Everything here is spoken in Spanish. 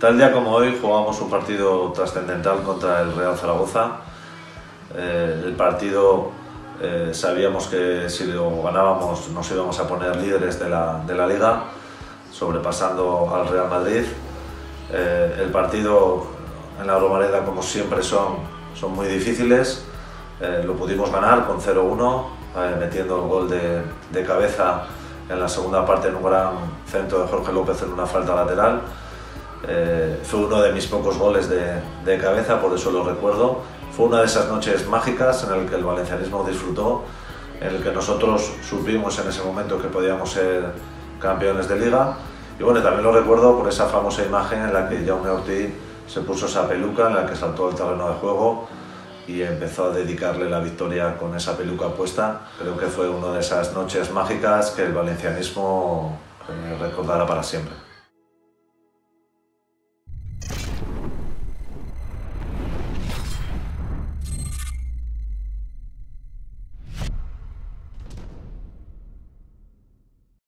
Tal día como hoy jugamos un partido trascendental contra el Real Zaragoza. Eh, el partido eh, sabíamos que si lo ganábamos nos íbamos a poner líderes de la, de la liga, sobrepasando al Real Madrid. Eh, el partido en la Romareda, como siempre, son, son muy difíciles. lo pudimos ganar con 0-1, metiendo el gol de, de cabeza en la segunda parte en un gran centro de Jorge López en una falta lateral. Eh, fue uno de mis pocos goles de, cabeza, por eso lo recuerdo. Fue una de esas noches mágicas en el que el valencianismo disfrutó, en el que nosotros supimos en ese momento que podíamos ser campeones de liga. Y bueno, también lo recuerdo por esa famosa imagen en la que Jaume Ortiz se puso esa peluca, en la que saltó el terreno de juego y empezó a dedicarle la victoria con esa peluca puesta. Creo que fue una de esas noches mágicas que el valencianismo recordará para siempre.